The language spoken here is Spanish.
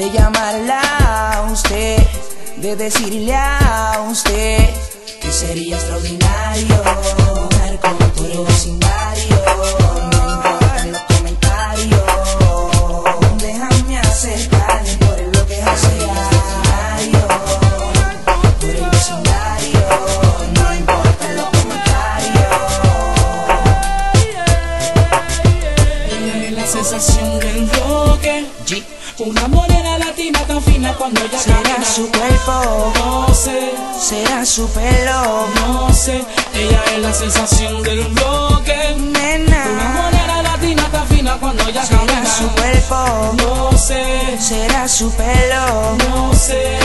de llamarla a usted, de decirle a usted que sería extraordinario. Sensación del bloque. G. Una morena latina tan fina cuando ella Será camina. su cuerpo, No sé, será su pelo, no sé. Ella es la sensación del bloque. Una nena. morena latina tan fina cuando ella Será camina. su cuerpo, No sé, será su pelo. no sé.